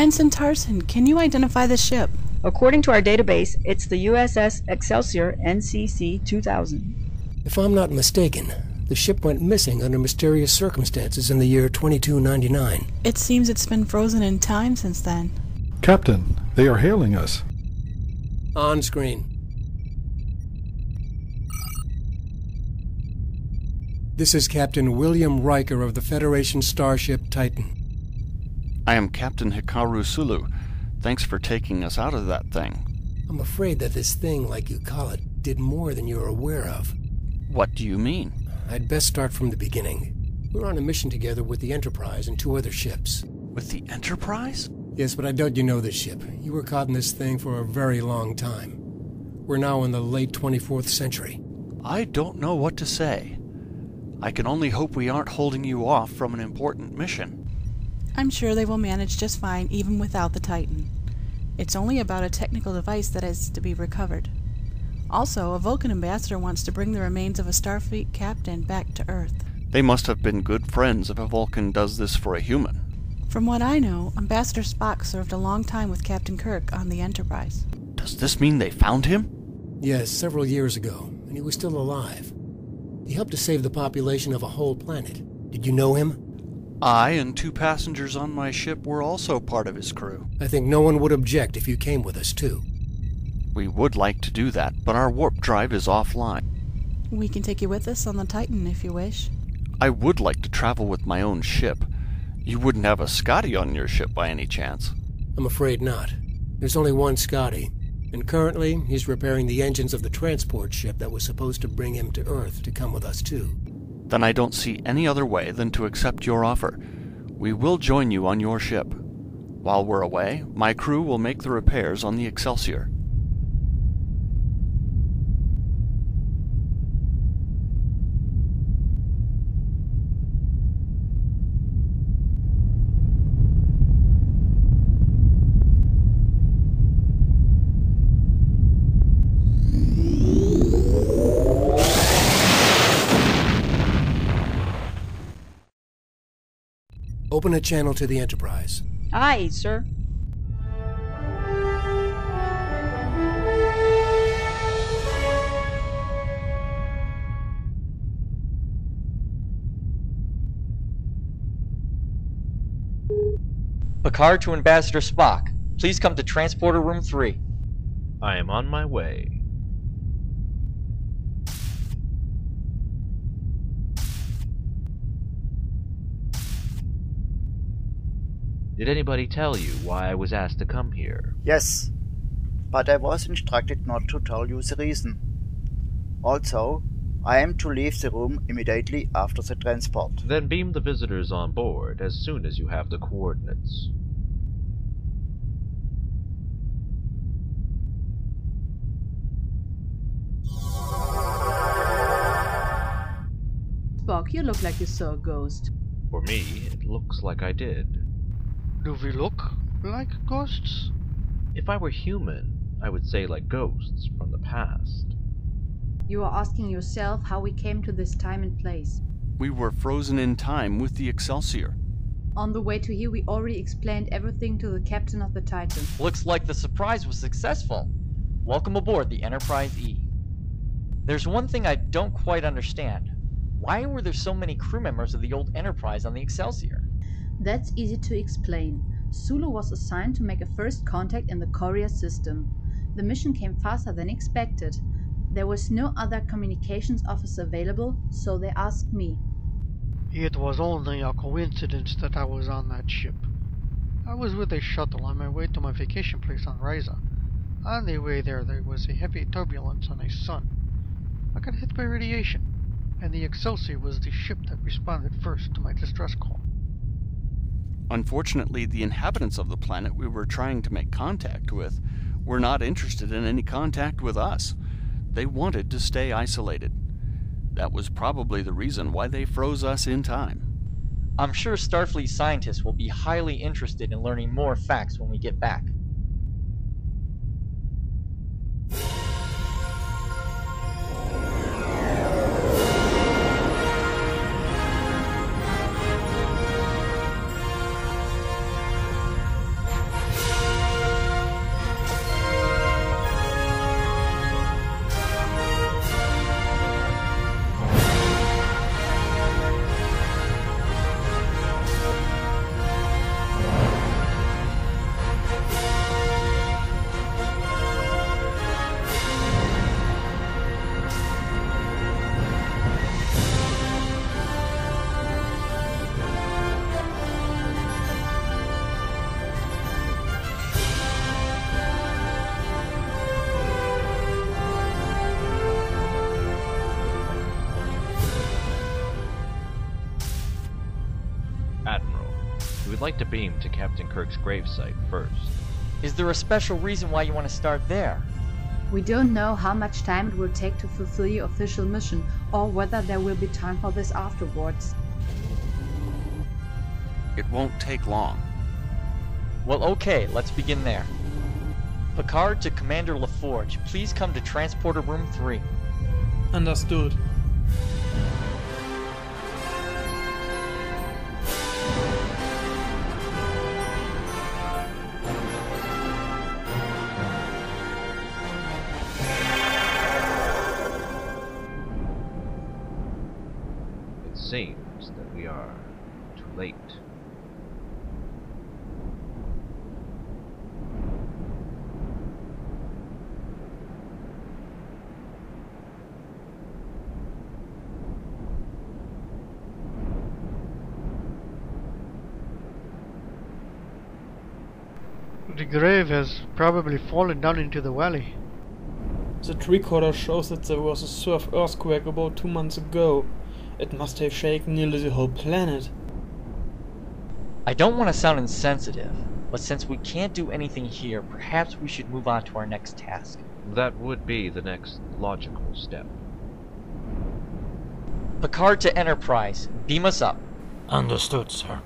Ensign Tarson, can you identify the ship? According to our database, it's the USS Excelsior NCC 2000. If I'm not mistaken, the ship went missing under mysterious circumstances in the year 2299. It seems it's been frozen in time since then. Captain, they are hailing us. On screen. This is Captain William Riker of the Federation starship Titan. I am Captain Hikaru Sulu. Thanks for taking us out of that thing. I'm afraid that this thing, like you call it, did more than you're aware of. What do you mean? I'd best start from the beginning. We're on a mission together with the Enterprise and two other ships. With the Enterprise? Yes, but I doubt you know this ship. You were caught in this thing for a very long time. We're now in the late 24th century. I don't know what to say. I can only hope we aren't holding you off from an important mission. I'm sure they will manage just fine even without the Titan. It's only about a technical device that is to be recovered. Also, a Vulcan ambassador wants to bring the remains of a Starfleet captain back to Earth. They must have been good friends if a Vulcan does this for a human. From what I know, Ambassador Spock served a long time with Captain Kirk on the Enterprise. Does this mean they found him? Yes, several years ago, and he was still alive. He helped to save the population of a whole planet. Did you know him? I and two passengers on my ship were also part of his crew. I think no one would object if you came with us, too. We would like to do that, but our warp drive is offline. We can take you with us on the Titan if you wish. I would like to travel with my own ship. You wouldn't have a Scotty on your ship by any chance. I'm afraid not. There's only one Scotty, and currently he's repairing the engines of the transport ship that was supposed to bring him to Earth to come with us, too. Then I don't see any other way than to accept your offer. We will join you on your ship. While we're away, my crew will make the repairs on the Excelsior. Open a channel to the Enterprise. Aye, sir. Picard to Ambassador Spock. Please come to Transporter Room 3. I am on my way. Did anybody tell you why I was asked to come here? Yes, but I was instructed not to tell you the reason. Also, I am to leave the room immediately after the transport. Then beam the visitors on board as soon as you have the coordinates. Spock, you look like you saw a ghost. For me, it looks like I did. Do we look like ghosts? If I were human, I would say like ghosts from the past. You are asking yourself how we came to this time and place. We were frozen in time with the Excelsior. On the way to here, we already explained everything to the captain of the Titan. Looks like the surprise was successful. Welcome aboard the Enterprise E. There's one thing I don't quite understand. Why were there so many crew members of the old Enterprise on the Excelsior? That's easy to explain. Sulu was assigned to make a first contact in the courier system. The mission came faster than expected. There was no other communications officer available, so they asked me. It was only a coincidence that I was on that ship. I was with a shuttle on my way to my vacation place on Risa. On the way there, there was a heavy turbulence on a sun. I got hit by radiation, and the Excelsior was the ship that responded first to my distress call. Unfortunately, the inhabitants of the planet we were trying to make contact with were not interested in any contact with us. They wanted to stay isolated. That was probably the reason why they froze us in time. I'm sure Starfleet scientists will be highly interested in learning more facts when we get back. We'd like to beam to Captain Kirk's gravesite first. Is there a special reason why you want to start there? We don't know how much time it will take to fulfill your official mission, or whether there will be time for this afterwards. It won't take long. Well, okay, let's begin there. Picard to Commander LaForge, please come to Transporter Room 3. Understood. Seems that we are too late. The grave has probably fallen down into the valley. The tricorder shows that there was a surf earthquake about two months ago. It must have shaken nearly the whole planet. I don't want to sound insensitive, but since we can't do anything here, perhaps we should move on to our next task. That would be the next logical step. Picard to Enterprise, beam us up. Understood, sir.